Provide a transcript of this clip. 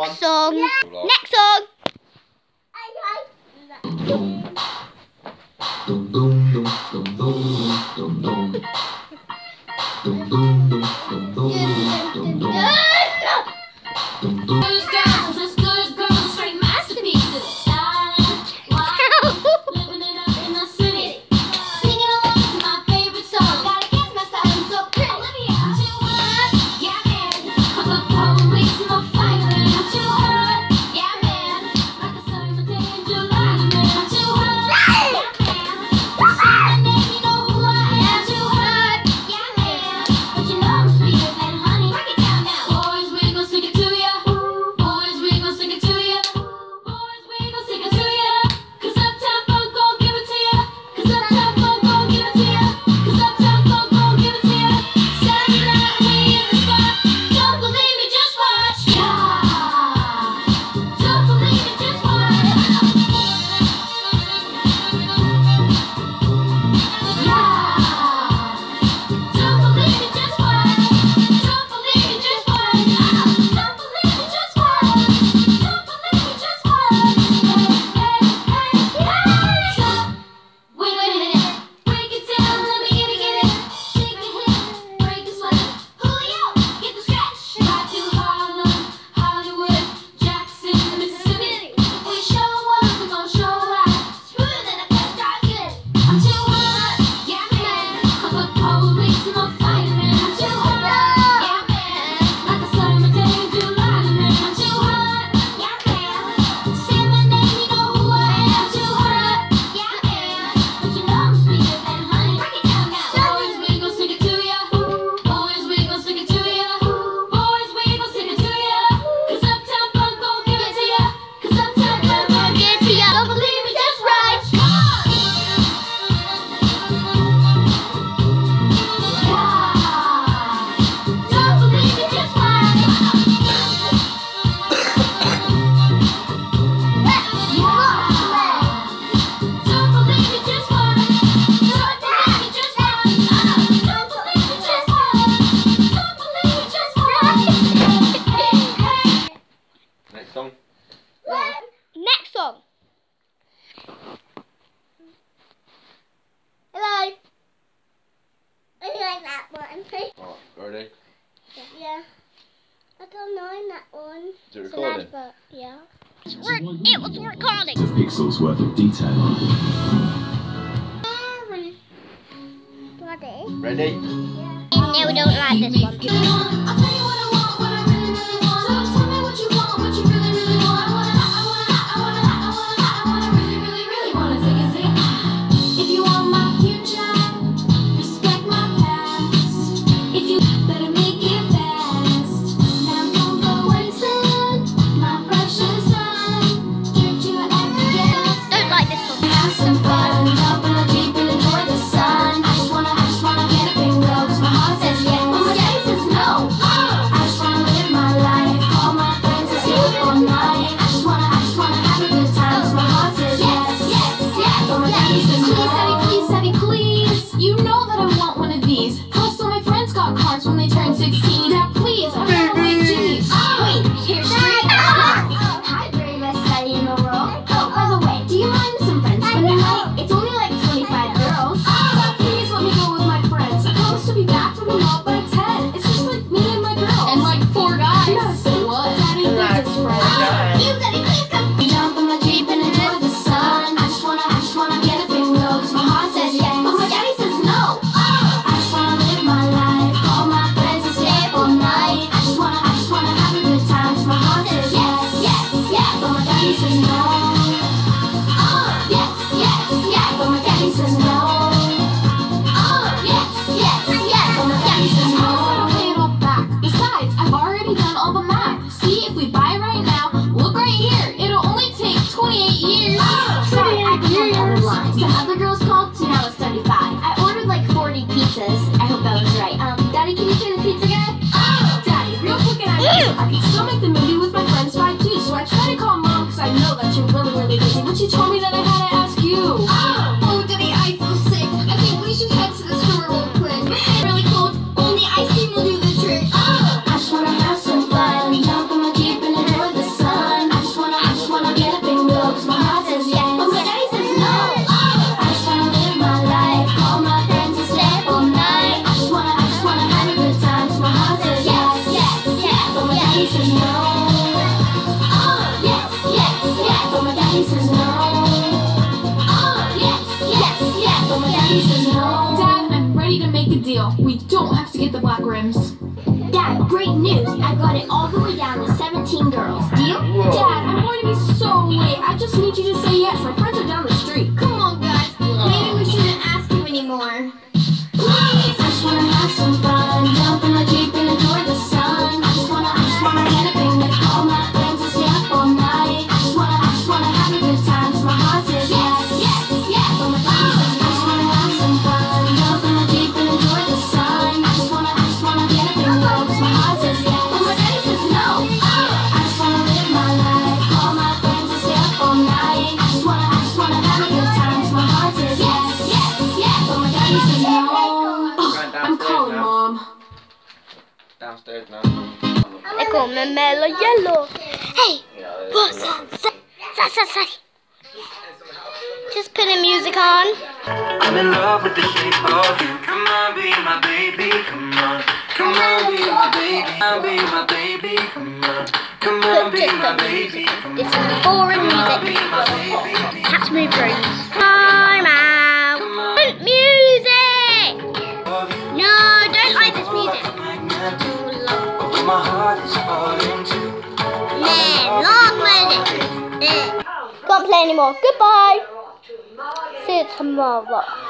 one. song. Yeah. Next song. I like on. Is it recording? Yeah. It was recording. It's pixels worth of detail. Ready? Ready? Yeah. No, don't like this one. all the way downstairs now. E come me lo yellow. Hey, what's up? Just putting music on. I'm in love with the shape of you. Come on, be my baby. Come on. Come on, be my baby. Come on, be my baby. Come on. Come on, be my baby. This is boring music. Catch me, brooms. my heart is Can't play anymore. Goodbye. See you tomorrow.